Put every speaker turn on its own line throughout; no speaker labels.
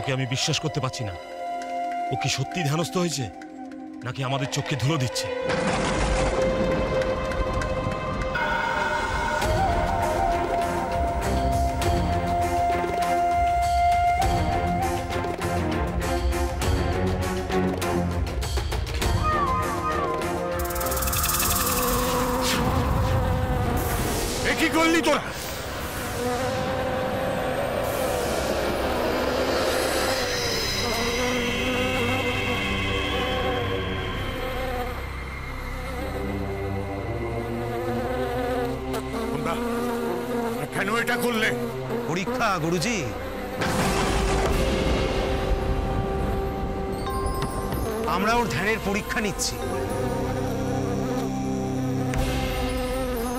ওকে আমি বিশ্বাস করতে পারছি না। ও কি সত্যি ধ্যানস্থ হয়েছে? নাকি আমাদের চোখকে ধুলো দিচ্ছে?
করলে?
পরীক্ষা গুরুজি। আমরা ওর ধ্যানের পরীক্ষা নিচ্ছি।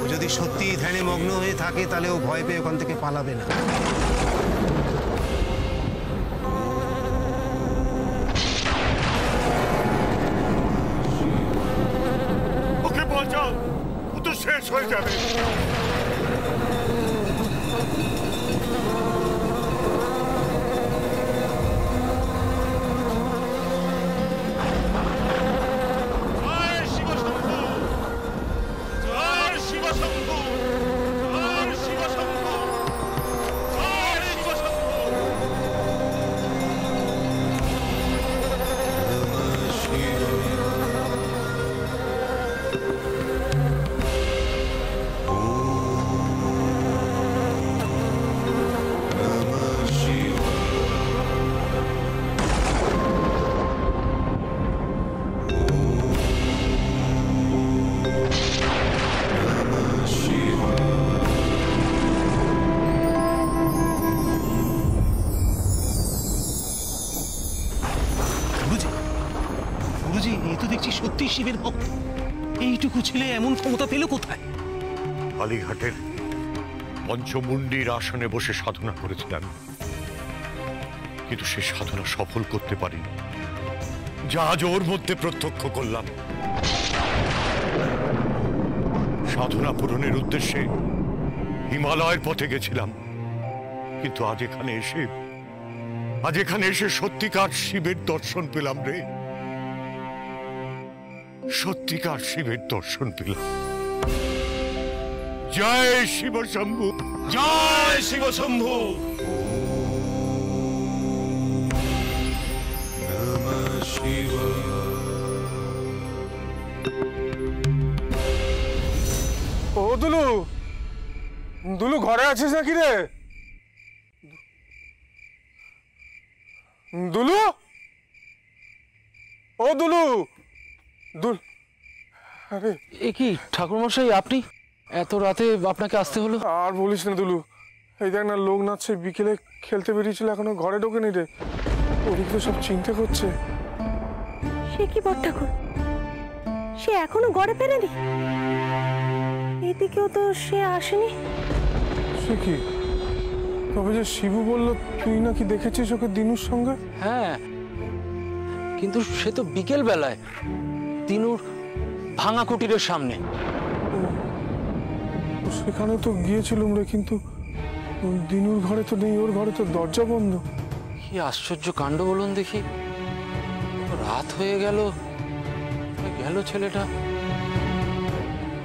ও যদি সত্যি ধ্যানে মগ্ন হয়ে থাকে তাহলে ও ভয় পেয়ে ওখান থেকে পালাবে না।
ওকে বাঁচাও ও তো শেষ হয়ে যাবে।
শিবের ভক্ত। এইটুকু ছেলে এমন ক্ষমতা পেল কোথায়?
কালীঘাটের পঞ্চমুণ্ডির আসনে বসে সাধনা করেছিলাম কিন্তু সে সাধনা সফল করতে পারিনি। যা আজ ওর মধ্যে প্রত্যক্ষ করলাম। সাধনা পূরণের উদ্দেশ্যে হিমালয়ের পথে গেছিলাম। কিন্তু আজ এখানে এসে, আজ এখানে এসে সত্যিকার শিবের দর্শন পেলাম রে। সত্যিকার শিবের দর্শন পেলাম। জয় শিব শম্ভু।
জয় শিব শম্ভু।
ও দুলু দুলু ঘরে আছিস নাকি রে? দুলু? ও দুলু দুল আরে।
এ কি ঠাকুরমশাই আপনি? এত রাতে আপনাকে আসতে হলো?
আর বলিস না দুলু। এই দেখ না লোক নাচছে বিকেলে খেলতে বেরিয়েছিল এখনও ঘরে ঢোকেনি রে। ওদিকে তো সব চিন্তা করছে।
সে কি বট ঠাকুর? সে এখনও গড়ে ফেরেনি এদিকেও তো সে আসেনি।
সে কি? তবে যে শিবু বলল তুই নাকি দেখেছিস ওকে দিনুর সঙ্গে?
হ্যাঁ। কিন্তু সে তো বিকেল বেলায় তিনুর ভাঙা কুটিরের সামনে।
সেখানে তো গিয়েছিলুম রে কিন্তু দিনুর ঘরে তো নেই ওর ঘরে তো দরজা বন্ধ।
কি আশ্চর্য কাণ্ড বলুন দেখি। রাত হয়ে গেল গেল ছেলেটা?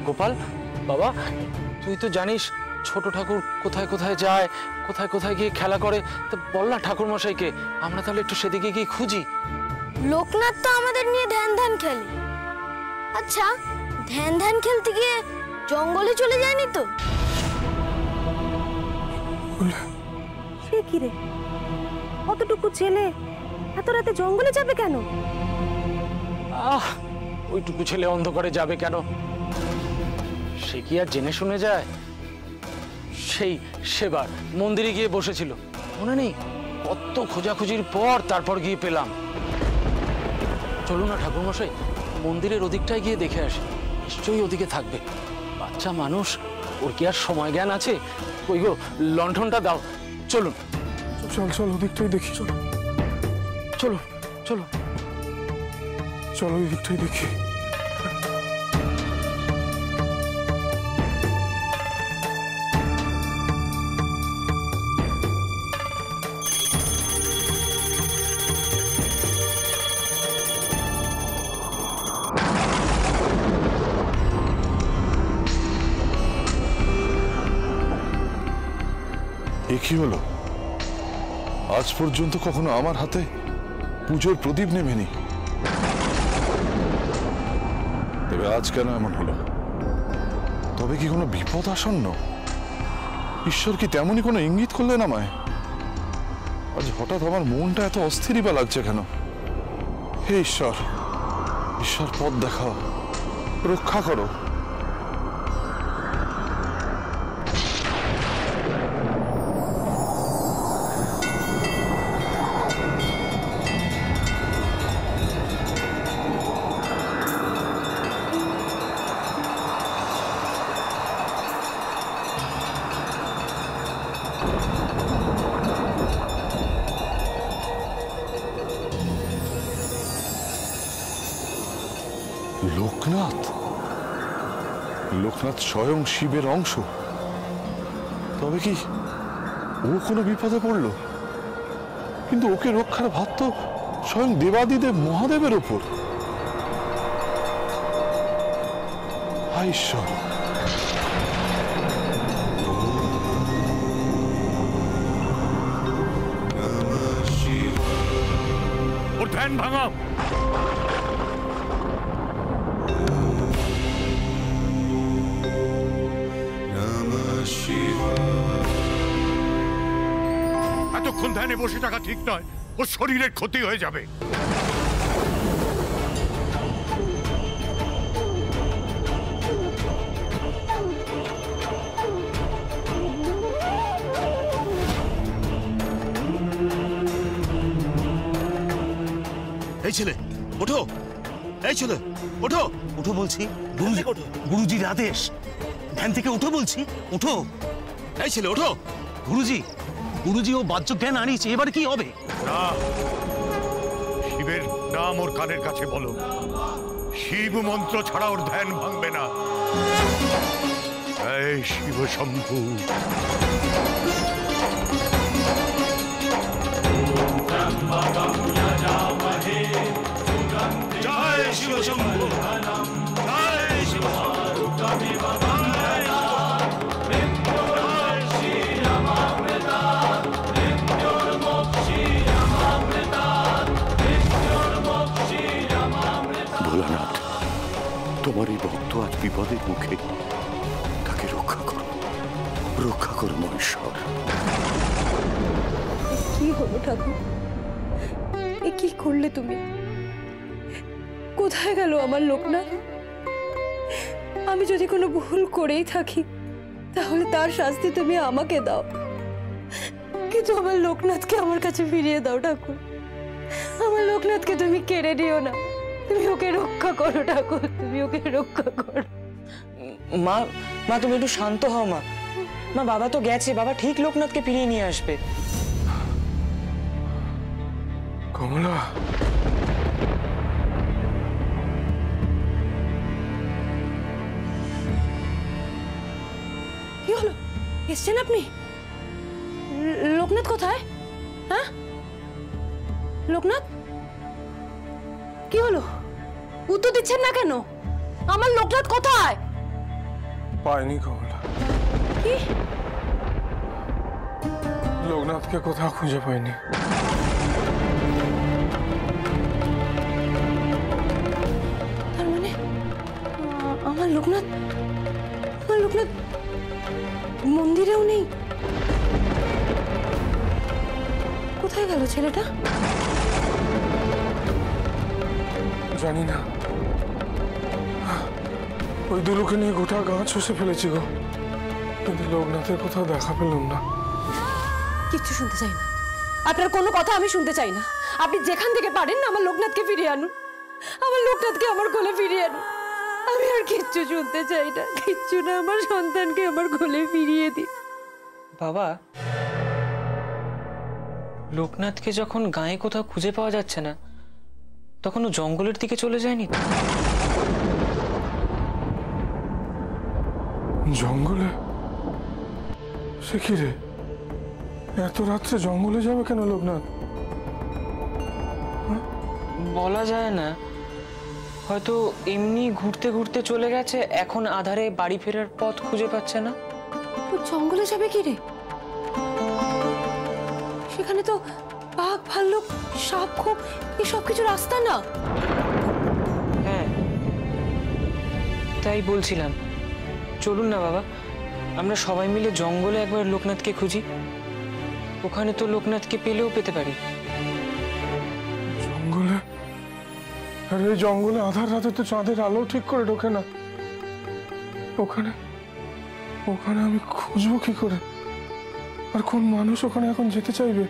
গোপাল বাবা তুই তো জানিস ছোট ঠাকুর কোথায় কোথায় যায় কোথায় কোথায় গিয়ে খেলা করে। তো বল না ঠাকুর মশাইকে আমরা তাহলে একটু সেদিকে গিয়ে খুঁজি।
লোকনাথ তো আমাদের নিয়ে ধ্যান ধ্যান খেলে। আচ্ছা ধ্যান ধ্যান খেলতে গিয়ে জঙ্গলে চলে যায়নি তো? সে কি রে? অতটুকু ছেলে এত রাতে জঙ্গলে যাবে কেন?
আহ ওইটুকু ছেলে অন্ধকারে যাবে কেন? সে কি আর জেনে শুনে যায়? সেই সেবার মন্দিরে গিয়ে বসেছিল। মনে নেই? কত খোঁজাখুঁজির পর তারপর গিয়ে পেলাম। চলুন না ঠাকুরমশাই। মন্দিরের ওদিকটায় গিয়ে দেখে আসি। নিশ্চয়ই ওদিকে থাকবে। বাচ্চা মানুষ ওর কি আর সময় জ্ঞান আছে? ওই গো লণ্ঠনটা দাও। চলুন।
চল চল ওদিকটাই দেখি চলো।
চলো চলো।
চলো ওই দিকটাই দেখি।
কি হলো? আজ পর্যন্ত কখনো আমার হাতে পুজোর প্রদীপ নেমেনি। তবে আজ কেন এমন হলো? তবে কি কোনো বিপদ আসন্ন? ঈশ্বর কি তেমনই কোনো ইঙ্গিত করলেন আমায়? আজ হঠাৎ আমার মনটা এত অস্থিরই বা লাগছে কেন? হে ঈশ্বর ঈশ্বর পথ দেখাও, রক্ষা করো। স্বয়ং শিবের অংশ। তবে কি ও কোনো বিপদে পড়ল? কিন্তু ওকে রক্ষার ভাত তো স্বয়ং দেবাদিদেব মহাদেবের ওপর। ঈশ্বর।
ভাঙাও। ধ্যানে বসে থাকা ঠিক নয়। ওর শরীরের ক্ষতি হয়ে যাবে।
এই ছেলে ওঠো। এই ছেলে ওঠো।
উঠো বলছি। গুরুজি গুরুজির আদেশ। ধ্যান থেকে উঠো বলছি। উঠো
এই ছেলে ওঠো।
গুরুজি গুরুজি ও বাহ্য জ্ঞান আনিয়েছে এবার কি হবে?
না, শিবের নাম ওর কানের কাছে বলো। শিব মন্ত্র ছাড়া ওর ধ্যান ভাঙবে না। শিব শম্ভু।
জয় শিব শম্ভু।
তোমার এই ভক্ত আজ বিপদের মুখে তাকে রক্ষা করো। রক্ষা করো মহেশ্বর।
কি হলো ঠাকুর? এ কি করলে তুমি? কোথায় গেল আমার লোকনাথ? আমি যদি কোনো ভুল করেই থাকি, তাহলে তার শাস্তি তুমি আমাকে দাও। কিন্তু আমার লোকনাথকে আমার কাছে ফিরিয়ে দাও ঠাকুর। আমার লোকনাথকে তুমি কেড়ে নিও না। তুমি ওকে রক্ষা করো ঠাকুর। তুমি ওকে রক্ষা করো।
মা মা তুমি একটু শান্ত হও মা। মা বাবা তো গেছে। বাবা ঠিক লোকনাথকে ফিরিয়ে নিয়ে আসবে।
কমলা।
কি হলো? এসছেন আপনি? লোকনাথ কোথায়? হ্যাঁ? লোকনাথ? কি হলো? উত্তর দিচ্ছেন না কেন? আমার লোকনাথ কোথায়?
পাইনি কমলা
কি?
লোকনাথকে কোথাও খুঁজে পাইনি।
তার মানে আমার লোকনাথ আমার লোকনাথ মন্দিরেও নেই? কোথায় গেল ছেলেটা?
জানি না। ওই দুলোকে নিয়ে গোটা গা চষে ফেলেছি গো। কিন্তু লোকনাথের কোথাও দেখা পেলাম না।
কিচ্ছু শুনতে চাই না। আপনার কোনো কথা আমি শুনতে চাই না। আপনি যেখান থেকে পারেন না আমার লোকনাথকে ফিরিয়ে আনুন। আমার লোকনাথকে আমার কোলে ফিরিয়ে আনুন। আমি আর কিচ্ছু শুনতে চাই না। কিচ্ছু না আমার সন্তানকে আমার কোলে ফিরিয়ে দিই
বাবা লোকনাথকে যখন গায়ে কোথাও খুঁজে পাওয়া যাচ্ছে না তখন ও জঙ্গলের দিকে চলে যায়নি
জঙ্গলে? সে কি রে? এত রাত্রে জঙ্গলে যাবে কেন লোকনাথ?
বলা যায় না। হয়তো এমনি ঘুরতে ঘুরতে চলে গেছে এখন আধারে বাড়ি ফেরার পথ খুঁজে পাচ্ছে না।
জঙ্গলে যাবে কি রে? সেখানে তো বাঘ ভাল্লুক সাপ খোপ এসব কিছু রাস্তা না?
হ্যাঁ তাই বলছিলাম। চলুন না বাবা আমরা সবাই মিলে জঙ্গলে একবার লোকনাথকে খুঁজি। ওখানে তো লোকনাথকে পেলেও পেতে পারি।
জঙ্গলে? আর এই জঙ্গলে আধার রাতে তো চাঁদের আলো ঠিক করে ঢোকে না। ওখানে ওখানে আমি খুঁজবো কি করে? আর কোন মানুষ ওখানে এখন যেতে চাইবে?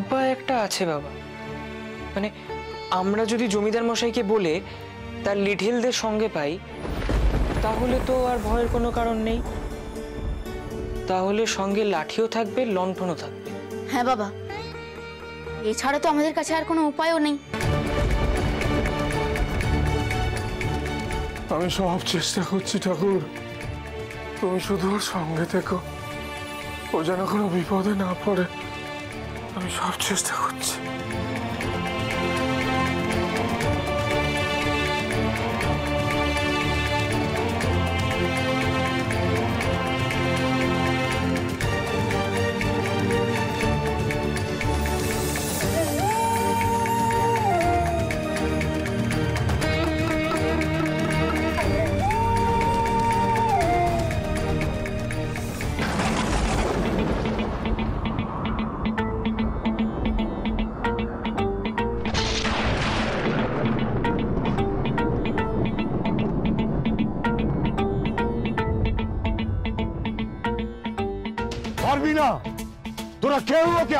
উপায় একটা আছে বাবা। মানে আমরা যদি জমিদার মশাইকে বলে তার লিঠেলদের সঙ্গে পাই তাহলে তো আর ভয়ের কোনো কারণ নেই। তাহলে সঙ্গে লাঠিও থাকবে লণ্ঠনও থাকবে।
হ্যাঁ বাবা। এছাড়া তো আমাদের কাছে আর কোনো উপায়ও নেই।
আমি সব চেষ্টা করছি ঠাকুর। তুমি শুধু ওর সঙ্গে থেকো। ও যেন কোনো বিপদে না পড়ে। আমি সব চেষ্টা করছি।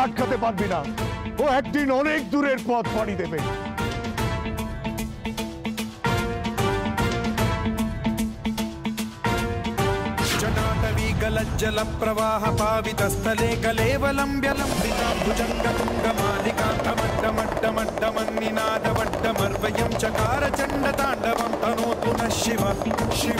আটকাতে পারবি না ও একদিন অনেক দূরের পথ পাড়ি দেবে
जटाटवी गलज्जलप्रवाह पावितस्थले कलेवलम्ब्यलम्बिताम्बुजङ्गतुङ्गमालिकान्तमड्डमड्डमड्डमन्निनादवड्डमर्वयं चकार चण्डताण्डवं तनोतु नः शिव शिव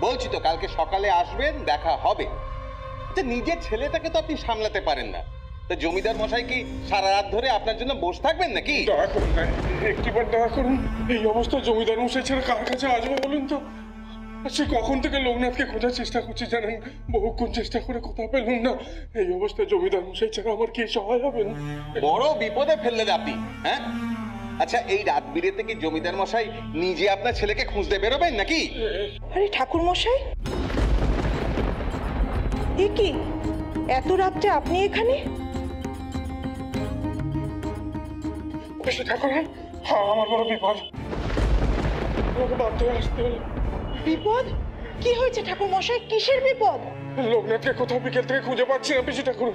বলছি তো কালকে সকালে আসবেন দেখা হবে। আচ্ছা নিজের ছেলেটাকে তো আপনি সামলাতে পারেন না। তা জমিদার মশাই কি সারা রাত ধরে আপনার জন্য বসে থাকবেন নাকি?
দয়া করুন না একটিবার দয়া করুন। এই অবস্থা জমিদার মশাই ছাড়া কার কাছে আসব বলুন তো? সে কখন থেকে লোকনাথকে খোঁজার চেষ্টা করছি জানেন? বহুক্ষণ চেষ্টা করে কোথাও পেলুম না। এই অবস্থায় জমিদার মশাই ছাড়া আমার কে সহায় হবেন
বড় বিপদে ফেললেন আপনি হ্যাঁ? আচ্ছা এই রাত বিরেতে কি জমিদার মশাই নিজে আপনার ছেলেকে খুঁজতে বেরোবেন নাকি?
আরে ঠাকুর মশাই? এ কি? এত রাত্রে আপনি এখানে?
না হ্যাঁ। আমার বড় বিপদ। হয়ে
বিপদ? কি হয়েছে ঠাকুর মশাই? কিসের বিপদ?
লোকনাথকে কোথাও বিকেল থেকে খুঁজে পাচ্ছি না ঠাকুর।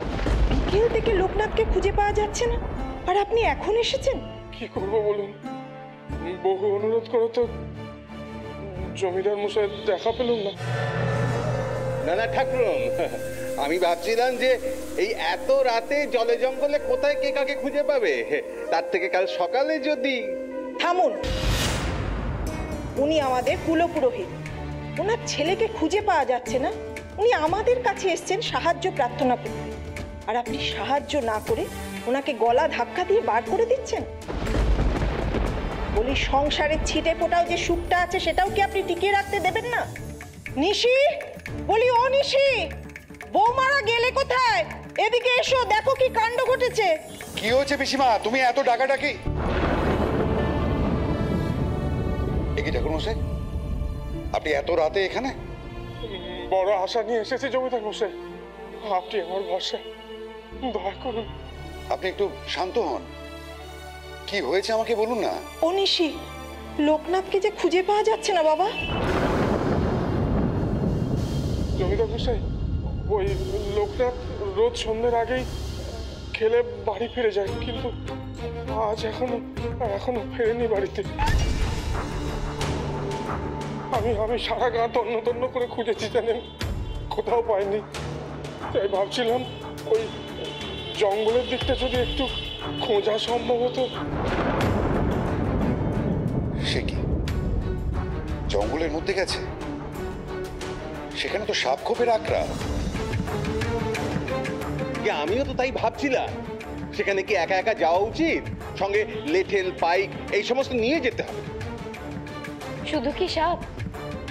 বিকেল থেকে লোকনাথকে খুঁজে পাওয়া যাচ্ছে না। আর আপনি এখন এসেছেন?
কি করব বলুন? বহু অনুরোধ করে তো জমিদার মশাই দেখা পেলাম না।
না না ঠাকুরন আমি ভাবছিলাম যে এই এত রাতে জলে জঙ্গলে কোথায় কে কাকে খুঁজে পাবে? তার থেকে কাল সকালে যদি
থামুন। উনি আমাদের কুলপুরোহিত। ওনার ছেলেকে খুঁজে পাওয়া যাচ্ছে না। উনি আমাদের কাছে এসেছেন সাহায্য প্রার্থনা করতে। আর আপনি সাহায্য না করে ওনাকে গলা ধাক্কা দিয়ে বার করে দিচ্ছেন? বলি সংসারের ছিটে ফোটাও যে সুখটা আছে সেটাও কি আপনি টিকিয়ে রাখতে দেবেন না? নিশি? বলি ও নিশি! বৌমারা গেলে কোথায়? এদিকে এসো দেখো কি কাণ্ড ঘটেছে।
কি হয়েছে পিসিমা? তুমি এত ডাকাডাকি?
কি ঠাকুর মশাই? আপনি এত রাতে এখানে?
বড় আশা নিয়ে এসেছে জমিদার মশাই। আপনি আমার ভরসা দয়া করুন।
আপনি একটু শান্ত হন। কি হয়েছে আমাকে বলুন না।
ও নিশি লোকনাথকে যে খুঁজে পাওয়া যাচ্ছে না বাবা।
জমিদার মশাই ওই লোকনাথ রোজ সন্ধ্যের আগেই খেলে বাড়ি ফিরে যায় কিন্তু আজ এখনও এখনও ফেরেনি বাড়িতে। আমি আমি সারা গা তন্ন তন্ন করে খুঁজেছি জানেন কোথাও পাইনি। তাই ভাবছিলাম ওই জঙ্গলের দিকটা যদি একটু খোঁজা সম্ভব হতো।
সে কি? জঙ্গলের মধ্যে গেছে? সেখানে তো সাপ খোপের আকড়া
কি আমিও তো তাই ভাবছিলাম। সেখানে কি একা একা যাওয়া উচিত? সঙ্গে লেঠেল পাইক এই সমস্ত নিয়ে যেতে হবে।
শুধু কি সাপ?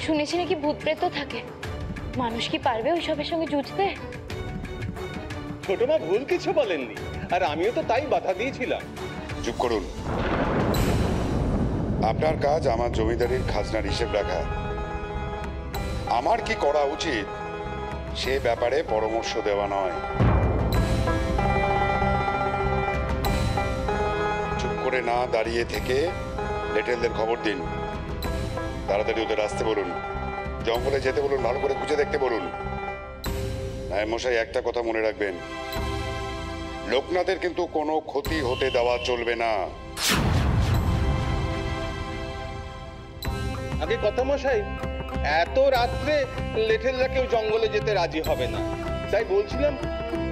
শুনেছি নাকি ভূত প্রেত থাকে। মানুষ কি পারবে ওই সবের সঙ্গে জুঝতে
ছোট মা ভুল কিছু বলেননি। আর আমিও তো তাই বাধা দিয়েছিলাম।
চুপ করুন। আপনার কাজ আমার জমিদারির খাজনার হিসেব রাখা। আমার কি করা উচিত সে ব্যাপারে পরামর্শ দেওয়া নয়। চুপ করে না দাঁড়িয়ে থেকে লেটেলদের খবর দিন। তাড়াতাড়ি ওদের আসতে বলুন। জঙ্গলে যেতে বলুন, ভালো করে খুঁজে দেখতে বলুন। মশাই, একটা কথা মনে রাখবেন। লোকনাথের কিন্তু কোনো ক্ষতি হতে দেওয়া চলবে না।
আগে কথা মশাই, এত রাত্রে লেঠেলরা কেউ জঙ্গলে যেতে রাজি হবে না। তাই বলছিলাম,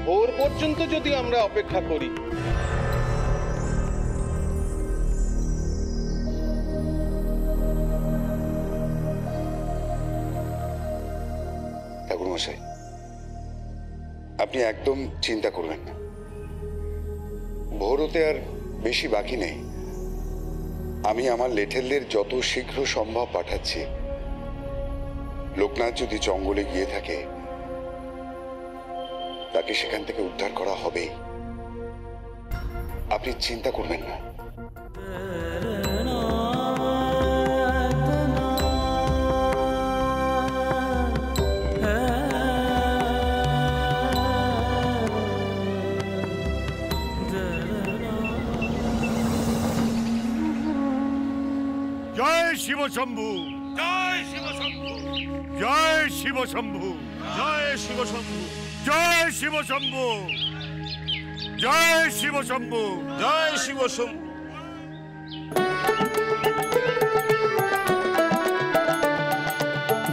ভোর পর্যন্ত যদি আমরা অপেক্ষা করি।
আপনি একদম চিন্তা করবেন না। ভোরতে আর বেশি বাকি নেই। আমি আমার লেঠেলদের যত শীঘ্র সম্ভব পাঠাচ্ছি। লোকনাথ যদি জঙ্গলে গিয়ে থাকে, তাকে সেখান থেকে উদ্ধার করা হবে আপনি চিন্তা করবেন না।
শিব শম্ভু। জয় শিব শম্ভু। জয় শিব শম্ভু। জয় শিব শম্ভু। জয় শিব শম্ভু। জয় শিব শম্ভু। জয় শিব শম্ভু।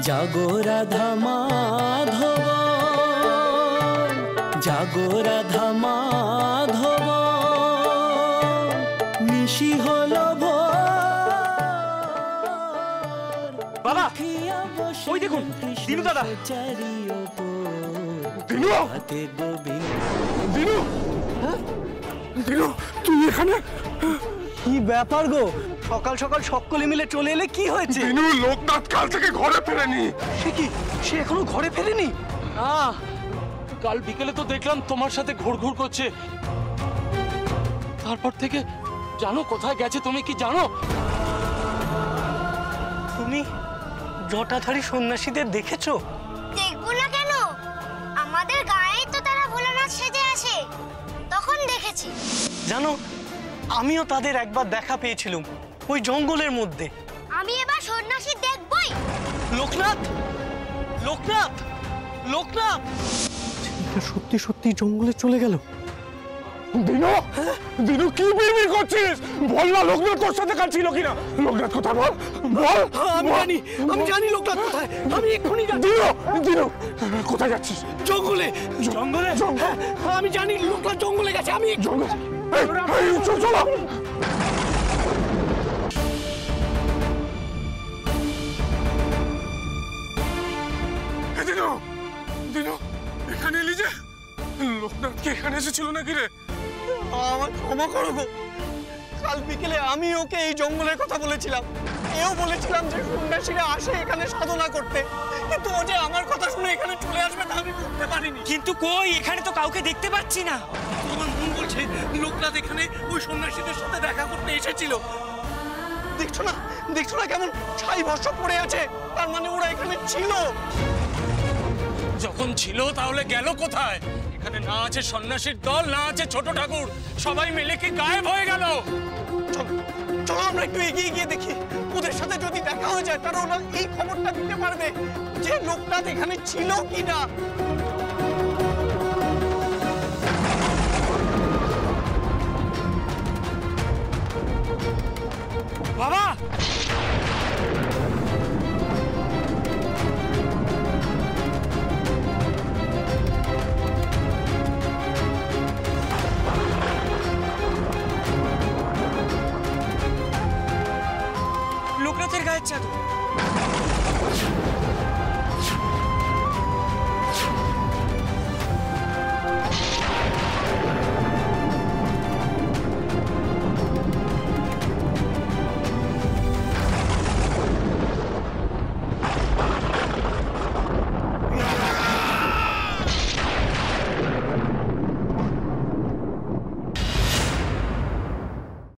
জাগো রাধা মাধব জাগো রাধা মাধব
ওই দেখুন দিনু দাদা।
দিনু?
দিনু? দিনু তুই এখানে?
কি ব্যাপার গো? সকাল সকাল সকলে মিলে চলে এলে কি হয়েছে?
দিনু লোকনাথ কাল থেকে ঘরে ফেরেনি।
সে কি? সে এখনও ঘরে ফেরেনি?
আহ কাল বিকেলে তো দেখলাম তোমার সাথে ঘুরঘুর করছে। তারপর থেকে জানো কোথায় গেছে তুমি কি জানো?
তুমি জটাধারী সন্ন্যাসীদের দেখেছ?
দেখব না কেন? আমাদের গায়ে তো তারা ভোলানাথ সেজে আসে। তখন দেখেছি।
জানো আমিও তাদের একবার দেখা পেয়েছিলাম ওই জঙ্গলের মধ্যে।
আমি এবার সন্ন্যাসী দেখবই।
লোকনাথ! লোকনাথ! লোকনাথ! সত্যি সত্যি জঙ্গলে চলে গেল?
দিনু? দিনু কি বিড়বিড় করছিস? বল না লোকনাথ তোর সাথে কাল ছিল কিনা? লোকনাথ কোথায় বল? বল
আমি জানি আমি জানি লোকনাথ কোথায়। আমি এক্ষুনি যাচ্ছি।
দিনু দিনু কোথায় যাচ্ছিস?
জঙ্গলে। জঙ্গলে? হ্যাঁ, আমি জানি লোকনাথ জঙ্গলে গেছে আমি
জঙ্গল। চল চলো। দিনু দিনু এখানে এলি যে? লোকনাথ কি এখানে এসেছিল নাকি রে?
আমার ক্ষমা করো গো। কাল বিকেলে আমি ওকে এই জঙ্গলের কথা বলেছিলাম। এও বলেছিলাম যে সন্ন্যাসীরা আসে এখানে সাধনা করতে। কিন্তু ও যে আমার কথা শুনে এখানে চলে আসবে তা আমি বুঝতে পারিনি। কিন্তু কই? এখানে তো কাউকে দেখতে পাচ্ছি না। আমার মন বলছে লোকনাথ এখানে ওই সন্ন্যাসীদের সাথে দেখা করতে এসেছিল। দেখছ না? দেখছ না কেমন ছাই ভস্য পড়ে আছে? তার মানে ওরা এখানে ছিল।
যখন ছিল তাহলে গেল কোথায়? এখানে না আছে সন্ন্যাসীর দল না আছে ছোট ঠাকুর। সবাই মিলে কি গায়েব হয়ে গেল?
চলো আমরা একটু এগিয়ে গিয়ে দেখি ওদের সাথে যদি দেখা হয়ে যায় তারা ওরা এই খবরটা দিতে পারবে যে লোকটা এখানে ছিল কি না বাবা!